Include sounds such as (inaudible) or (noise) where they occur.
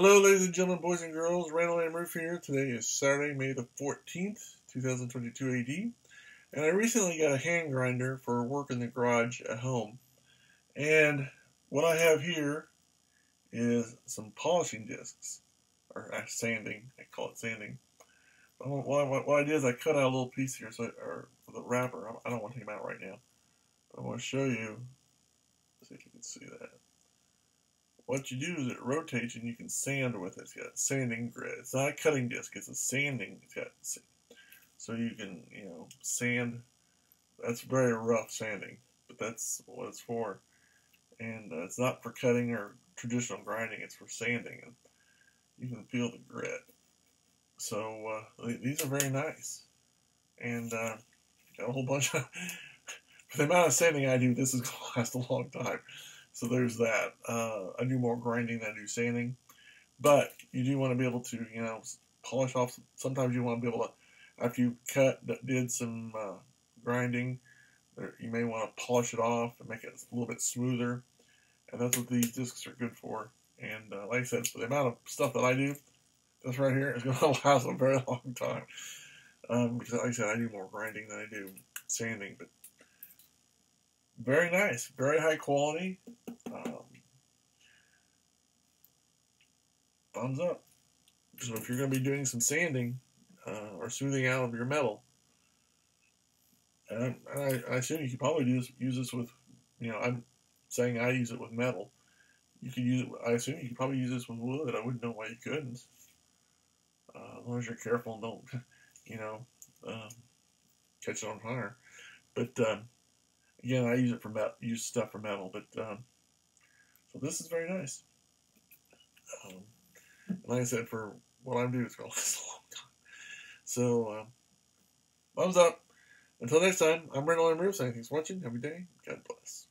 Hello, ladies and gentlemen, boys and girls. Randall M. Rueff here. Today is Saturday, May the 14th, 2022 AD. And I recently got a hand grinder for work in the garage at home. And what I have here is some polishing discs, or uh, sanding. I call it sanding. What I, what I did is I cut out a little piece here, so or the wrapper. I don't want to take them out right now. But I want to show you. See if you can see that what you do is it rotates and you can sand with it. It's got sanding grid. It's not a cutting disc. It's a sanding. It's got so you can you know sand. That's very rough sanding, but that's what it's for. And uh, it's not for cutting or traditional grinding. It's for sanding, and you can feel the grit. So uh, these are very nice, and uh, got a whole bunch of. for (laughs) the amount of sanding I do, this is going (laughs) to last a long time. So there's that. Uh, I do more grinding than I do sanding, but you do want to be able to, you know, polish off. Sometimes you want to be able to, after you cut, did some uh, grinding, you may want to polish it off and make it a little bit smoother. And that's what these discs are good for. And uh, like I said, for the amount of stuff that I do, this right here is going (laughs) to last a very long time. Um, because, like I said, I do more grinding than I do sanding. But very nice, very high quality. Um, thumbs up. So if you're going to be doing some sanding uh, or smoothing out of your metal, and I, I, assume you could probably use use this with, you know, I'm saying I use it with metal. You could use it. I assume you could probably use this with wood. I wouldn't know why you couldn't. Uh, as long as you're careful and don't, (laughs) you know, um, catch it on fire. But um, Again, I use it for metal, use stuff for metal, but um, so this is very nice. Um, like I said, for what I'm doing, it's going to last a (laughs) long time. So, um, thumbs up. Until next time, I'm Randall M. Thanks for watching. Have a day. God bless.